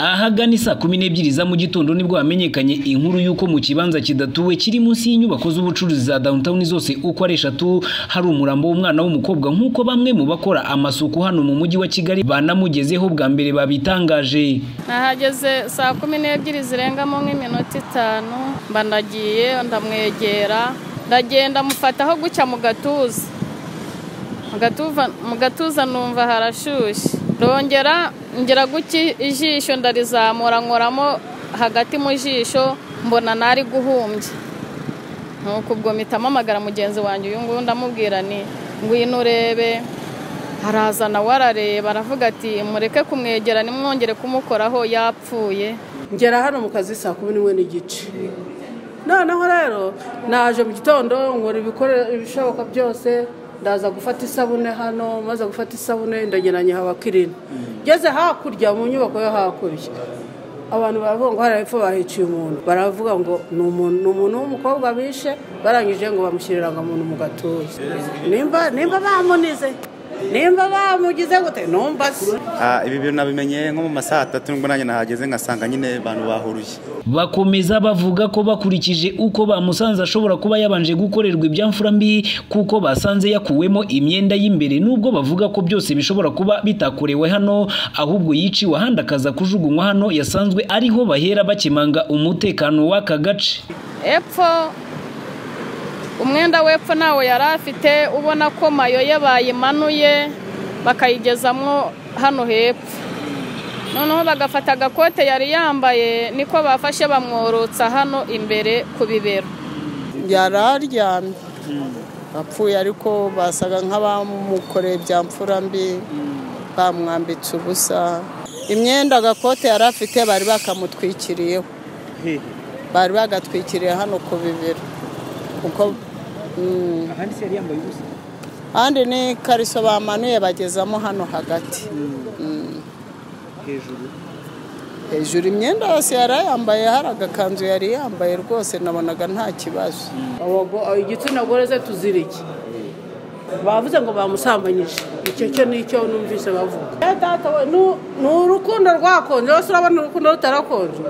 ahagana saa kumi n'ebyiri za mu gitondo ni bwo hamenyekanye inkuru y'uko mu kibanza kidatuwe kiri munsi y'inyubako z'ubucuruzi za downtown zose uko ari eshatu hari umurambo w'umwana w'umukobwa nk'uko bamwe mu bakora amasuku hano mu mujyi wa kigali banamugezeho bwa mbere babitangaje. Nahageze saa kumi n'ebyiri zirengamo nk'iminota itanu mba ndagiye ndamwegera ndagenda mufataho gucya mu gatuza. Mu gatuza numva harashyushye. Ndongera ngera guki ijisho ndarizamura nkoramo hagati mu jisho mbona nari guhumbya. Nuko ubwo mpita mpamagara mugenzi wanjye uyu nguyu ndamubwira ni ngwino urebe. Haraza nawe arareba aravuga ati mureke kumwegera nimwongere kumukoraho yapfuye. Ngera hano mu kazi saa kumi n'imwe n'igice. Noneho rero naje mu gitondo nkora ibishoboka byose ndaza gufata isabune hano maze gufata isabune ndageranya abakirina ngeze hakurya mu nyubako yo hakurya. Abantu baravuga ngo hariya hepfo bahiciye umuntu. Baravuga ngo ni umuntu w'umukobwa bishe barangije ngo bamushyirira muntu mu gatuza. Nimba bamunize. Nimba bamugize gute? Numva se ibi bintu nabimenye nko mu masaha atatu nubwo nanjye nahageze ngasanga nyine abantu bahuruye. Bakomeza bavuga ko bakurikije uko bamusanze ashobora kuba yabanje gukorerwa ibyamfura mbi kuko basanze yakuwemo imyenda y'imbere. Nubwo bavuga ko byose bishobora kuba bitakorewe hano ahubwo yiciwe ahandi akaza kujugunywa hano yasanzwe ariho bahera bakemanga umutekano w'aka gace. Epfo. Umwenda w'epfo nawo yari afite ubona ko mayo ye bayimanuye bakayigezamo hano hepfo. Noneho bagafata agakote yari yambaye niko bafashe bamworotsa hano imbere ku bibero. Yari aryamye. Apfuye ariko basaga nk'abamukoreye bya mfura mbi bamwambitse ubusa. Imyenda agakote yari afite bari bakamutwikiriyeho. Bari bagatwikiriye hano ku bibero. Kuko ahandi se yari yambaye ubusa? Ahandi ni kariso bamanuye bagezamo hano hagati. Hejuru. Hejuru imyenda yose yari yambaye hari agakanzu yari yambaye rwose nabonaga nta kibazo. Igitsina gore ze tuzirike bavuze ngo bamusambanyije. Icyo cyo ni cyo numvise bavuga. Ni urukundo rwakonje. Rwose urabona urukundo rutarakonje.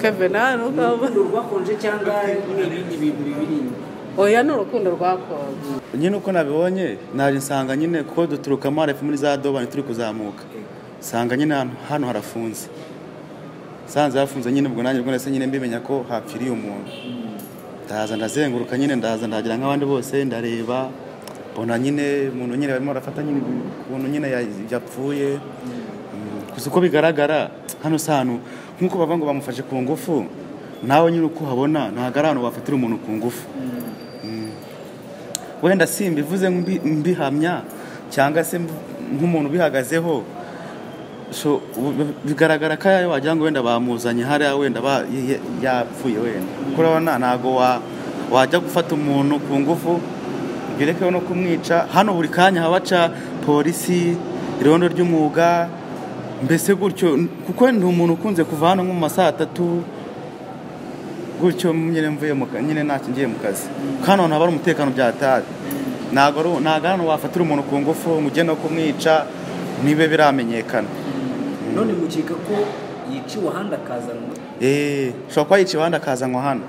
Kevin hano urukundo rwakonje cyangwa n'ibindi bintu bibiri. Oya ni urukundo rwakonje nyine uko nabibonye naje nsanga nyine kuko duturukamo harafu muri za dobani turi kuzamuka. Nsanga nyine hano harafunze. Nsanze hafunze nyine ubwo nanjye rwose nyine mbimenya ko hapfiriye umuntu. Ndaza ndazenguruka nyine ndaza ndagira nk'abandi bose ndareba mbona nyine umuntu nyine barimo barafata nyine ukuntu nyine yapfuye. Gusa uko bigaragara hano si ahantu nk'uko bavuga ngo bamufashe ku ngufu nawe nyine uko uhabona ntabwo ari ahantu bafatira umuntu ku ngufu. Wenda simbivuze mbihamya cyangwa se nk'umuntu ubihagazeho bigaragara ko wagira ngo wenda bamuzanye hariya wenda yapfuye wenda. Kuko urabona ntabwo wajya gufata umuntu ku ngufu byerekewe no kumwica. Hano buri kanya habaca polisi irondo ry'umwuga mbese gutyo kuko ni umuntu ukunze kuva hano nko mu masaha atatu gutyo nyine mvuye nyine ntacyo ngiye mu kazi. Hano hantu haba hari umutekano byatari ntabwo hano wafatira umuntu ku ngufu ngo ujye no kumwica nibe biramenyekana. None mukeka ko yiciwe ahandi akazanwa? Eee ushobora kuba yiciwe ahandi akazanwa hano.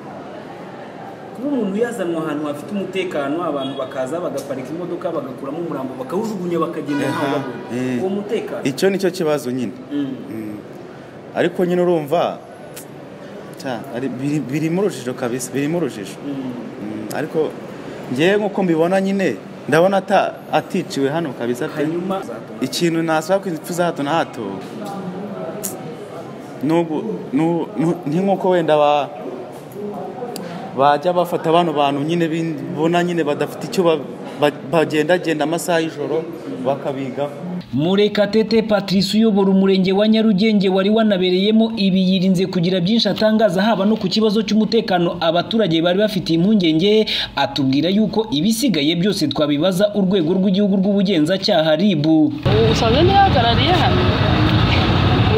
Kuba umuntu yazanwa ahantu hafite umutekano abantu bakaza bagaparika imodoka bagakuramo umurambo bakawujugunya bakagenda ntawe babona uwo mutekano. Icyo ni cyo kibazo nyine. Ariko nyine urumva birimo urujijo kabisa birimo urujijo ariko ngewe nk'uko mbibona nyine ndabona aticiwe hano kabisa hanyuma ikintu nasaba ko impfu za hato na hato. Ni nk'uko wenda bajya bafata bano bantu nyine bona nyine badafite icyo bagendagenda amasaha y'ijoro bakabigaho. Murekatete patrice uyobora umurenge wa nyarugenge wari wanabereyemo ibi yirinze kugira byinshi atangaza haba no ku kibazo cy'umutekano abaturage bari bafitiye impungenge atubwira yuko ibisigaye byose twabibaza urwego rw'igihugu rw'ubugenzacyaha ribu usanzwe ntihagarariye hano?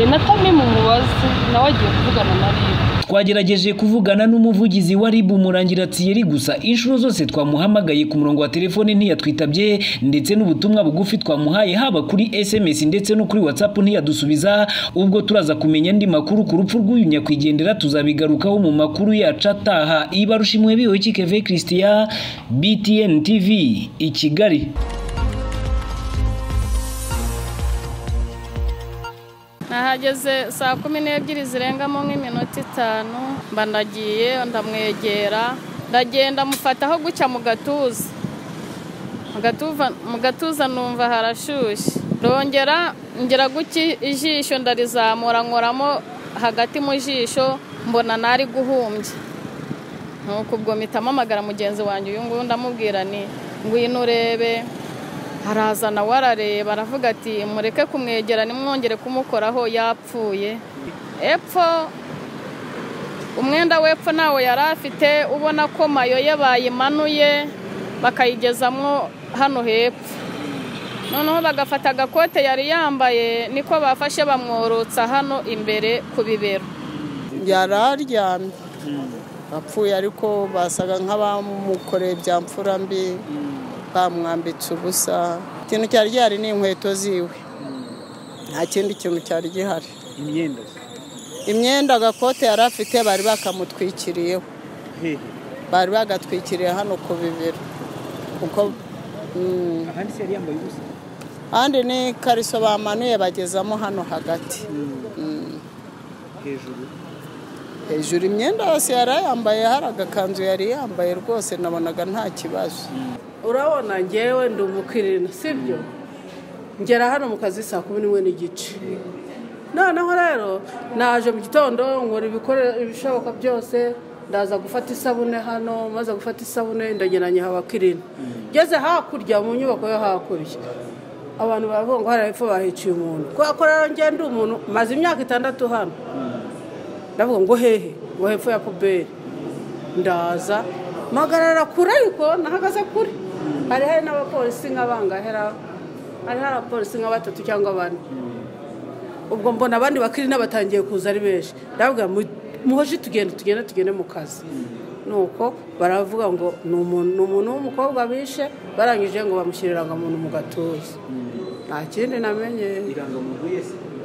Na tami mu mubazi nawe agiye kuvugana na ribu twagerageje kuvugana n'umuvugizi wa ribu murangira Thierry gusa inshuro zose twamuhamagaye ku murongo wa telefone ntiyatwitabye ndetse n'ubutumwa bugufi twamuhaye haba kuri sms ndetse no kuri whatsapp ntiyadusubiza. Ubwo turaza kumenya andi makuru ku rupfu rw'uyu nyakwigendera tuzabigarukaho mu makuru yacu ataha ibarushimwe biwe kikeve christian btn tv i kigali. Nahageze saa kumi n'ebyiri zirengamo nk'iminota itanu mba ndagiye ndamwegera ndagenda mufataho gucya mu gatuza. Mu gatuza numva harashyushye. Ndongera ngera guki ijisho ndarizamura nkoramo hagati mu jisho mbona nari guhumbya nuko ubwo mpita mpamagara mugenzi wanjye uyu nguyu ndamubwira ni ngwino urebe. Araza nawe arareba aravuga ati mureke kumwegera nimwongere kumukoraho yapfuye. Epfo umwenda w'epfo nawe yari afite ubona ko mayo ye bayimanuye bakayigezamo hano hepfo. Noneho bagafata agakote yari yambaye niko bafashe bamworotsa hano imbere ku bibero. Yari aryamye. Apfuye ariko basaga nk'abamukoreye bya mfura mbi. Bamwambitse ubusa. Ikintu cyari gihari ni inkweto ziwe. Nta kindi kintu cyari gihari. Imyenda? Imyenda agakote yari afite bari bakamutwikiriyeho. Bari bagatwikiriye hano ku bibero. Kuko mm, ahandi ni kariso bamanuye bagezamo hano hagati. Hejuru? Hejuru imyenda yose yari yambaye hari agakanzu yari yambaye rwose nabonaga nta kibazo. Urabona ngewe ndi umukirina sibyo? Ngera hano mu kazi saa kumi n'imwe n'igice. Noneho rero naje mu gitondo nkora ibishoboka byose ndaza gufata isabune hano maze gufata isabune ndagenda nyiha abakirina ngeze hakurya mu nyubako yo hakurya. Abantu baravuga ngo hariya hepfo bahiciye umuntu. Kubera ko rero ngenda umuntu maze imyaka itandatu hano. Ndavuga ngo hehe ngo hepfo ya puberi ndaza mpagarara kure ariko nahagaze kure. Hari hari n'abapolisi nk'abangahera hari hari abapolisi nka batatu cyangwa bane. Ubwo mbona abandi bakirina batangiye kuza ari benshi. Mu- muhoje tugende tugende tugende mu kazi. Nuko baravuga ngo ni umuntu umuntu w'umukobwa bishe barangije ngo bamushyire irangamuntu mu gatuza. Nta kindi namenye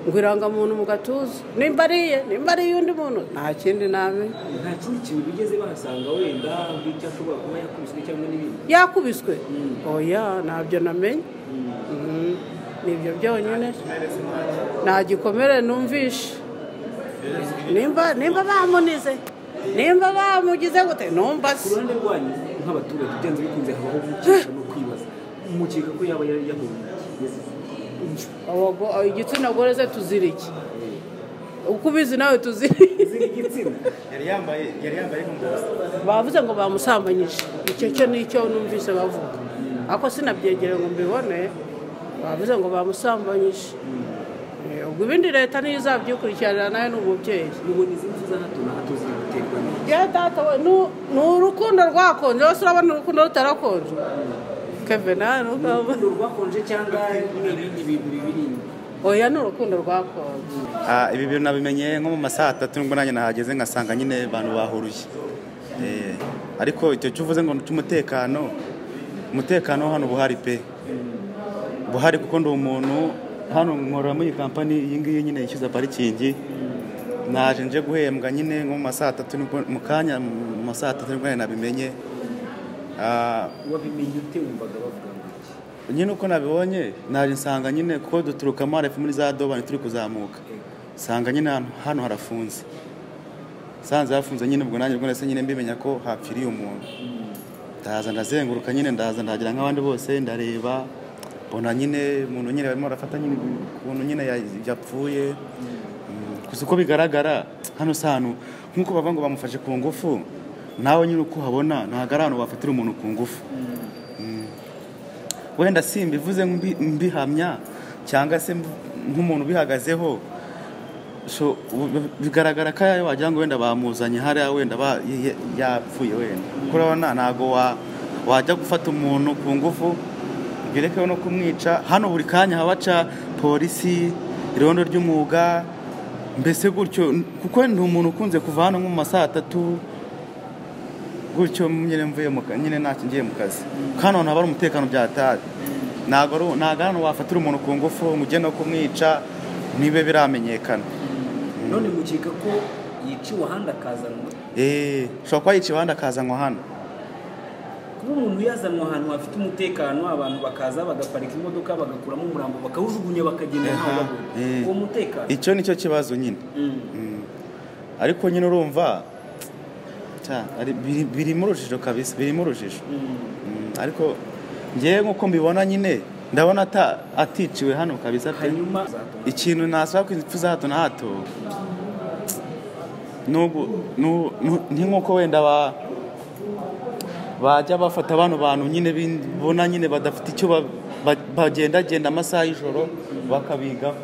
ngo irangamuntu mu gatuza. Nimba ariye nimba ariye undi muntu. Nta kindi namenye nta kindi kintu bigeze bahasanga wenda nk'icyo ashobora kuba yakubiswe cyangwa n'ibindi? Yakubiswe? Oya ntabyo namenye Mhm. ni byo byonyine. Nta gikomere numvishe nimba nimba bamunize. Nimba bamugize gute numva ku se ruhande rwanyu nk'abaturage byanze bikunze habaho gukeka no kwibaza. Mukeka ko yaba abo igitsina gore se tuzira iki? Uko ubizi nawe tuzira igitsina yari yambaye yari yambaye nk'umugozi bavuze ngo bamusambanyije. Icyo cyo ni cyo numvise bavuga. Ariko sinabyegereye ngo mbibone. Bavuze ngo bamusambanyije. Eh, ubwo ibindi leta niyo izabyikurikirana na yo ni umubyeyi ni urukundo rwakonje. Wese urabona urukundo rutarakonje. Keve nawe ntukabona urukundo rwakonje cyangwa ni ibindi bintu bibiri oya ni urukundo rwakonje Ah, ibi bintu nabimenye nko mu masaha atatu nubwo nanjye nahageze ngasanga nyine abantu bahuruye. Eh, ariko icyo cyo uvuze ngo ni cy'umutekano umutekano hano buhari pe. Buhari kuko ndi umuntu hano nkorera muri iyi kampani iyi ngiyi nyine yishyuza parikingi. Naje nje guhembwa nyine nko mu masaha atatu mu kanya mu masaha atatu ni bwo nabimenye. Ah, wabimenye ute wumvaga bavuga ngo iki? Nyine uko nabibonye naje nsanga nyine kuko duturukamo harafu muri za dobani turi kuzamuka. Nsanga nyine hano, hano harafunze. Sanze hafunze nyine ubwo nanjye nahise nyine mbimenya ko hapfiriye umuntu. Ndaza ndazenguruka nyine ndaza ndagira nk'abandi bose ndareba mbona nyine umuntu nyine barimo barafata nyine ukuntu nyine ya- yapfuye. Mm, gusa uko bigaragara hano si ahantu nk'uko bavuga ngo bamufashe ku ngufu nawe nyine uko uhabona ntabwo ari ahantu bafatira umuntu ku ngufu. Wenda simbivuze mbi- mbihamya cyangwa se nk'umuntu ubihagazeho bigaragara ko aya wagira ngo wenda bamuzanye hariya wenda yapfuye wenda. Urabona ntabwo wa- wajya gufata umuntu ku ngufu byerekewe no kumwica. Hano buri kanya habaca polisi irondo ry'umwuga mbese gutyo kuko ni umuntu ukunze kuva hano nko mu ma saa tatu gutyo nyine mvuye mu nyine ntacyo ngiye mu kazi. Hano haba hari umutekano byatari ntabwo ari- ntabwo hano wafatira umuntu ku ngufu ngo ujye no kumwica nibe biramenyekana. None mukeka ko yiciwe ahandi akazanwa? Eee ushobora kuba yicaye ahandi akazanwa hano. Kuba umuntu yazanwa ahantu hafite umutekano abantu bakaza bagaparika imodoka bagakuramo umurambo bakawujugunya bakagenda ntawe Aha, babonye eh. uwo mutekano. Icyo ni cyo kibazo nyine. Mm. Mm. ariko nyine urumva ari- birimo urujijo kabisa birimo urujijo Mm. Ariko ngewe nk'uko mbibona nyine ndabona aticiwe hano kabisa pe ikintu nasaba ku impfu za hato na hato. Ni nk'uko wenda ba bajya bafata bano bantu nyine bona nyine badafite icyo ba- ba- bagendagenda amasaha y'ijoro bakabigaho.